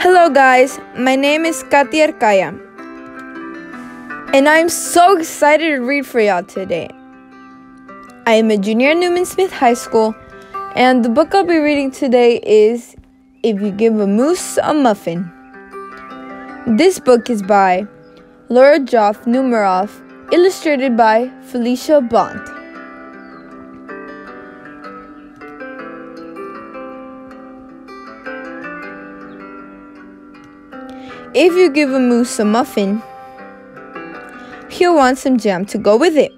Hello, guys. My name is Katia Arcaya, and I'm so excited to read for y'all today. I am a junior at Newman Smith High School, and the book I'll be reading today is If You Give a Moose a Muffin. This book is by Laura Joffe Numeroff, illustrated by Felicia Bond. If you give a moose a muffin, he'll want some jam to go with it.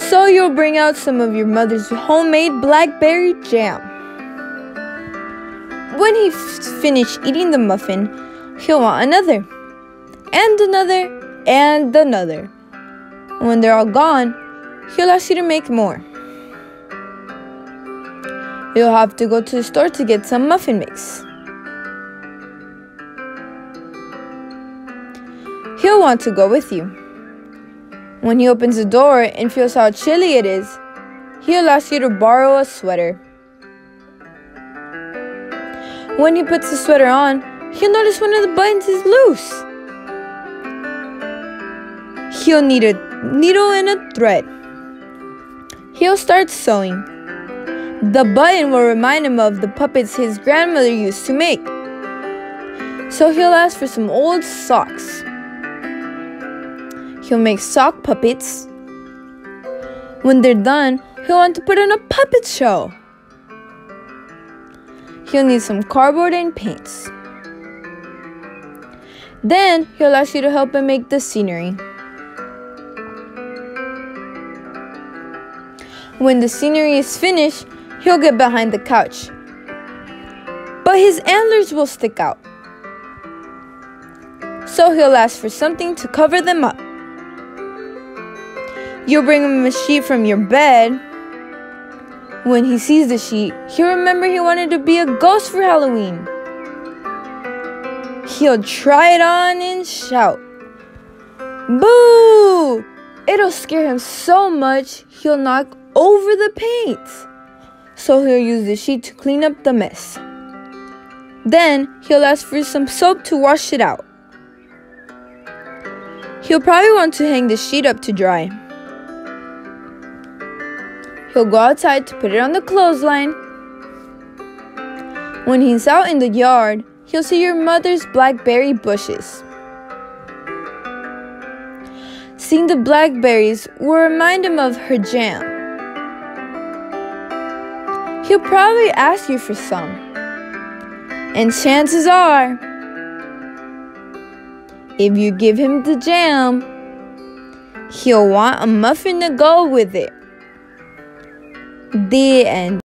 So you'll bring out some of your mother's homemade blackberry jam. When he's finished eating the muffin, he'll want another, and another, and another. When they're all gone, he'll ask you to make more. You'll have to go to the store to get some muffin mix. He'll want to go with you. When he opens the door and feels how chilly it is, he'll ask you to borrow a sweater. When he puts the sweater on, he'll notice one of the buttons is loose. He'll need a needle and a thread. He'll start sewing. The button will remind him of the puppets his grandmother used to make. So he'll ask for some old socks. He'll make sock puppets. When they're done, he'll want to put on a puppet show. He'll need some cardboard and paints. Then he'll ask you to help him make the scenery. When the scenery is finished, he'll get behind the couch. But his antlers will stick out. So he'll ask for something to cover them up. You'll bring him a sheet from your bed. When he sees the sheet, he'll remember he wanted to be a ghost for Halloween. He'll try it on and shout, Boo! It'll scare him so much he'll knock over the paint. So he'll use the sheet to clean up the mess. Then he'll ask for some soap to wash it out. He'll probably want to hang the sheet up to dry. He'll go outside to put it on the clothesline. When he's out in the yard, he'll see your mother's blackberry bushes. Seeing the blackberries will remind him of her jam. He'll probably ask you for some. And chances are, if you give him the jam, he'll want a muffin to go with it. The end.